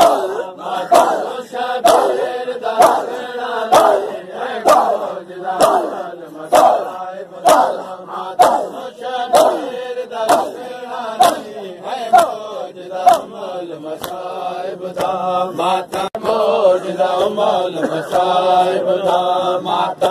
दो राम मातोर दो रामल मशा माता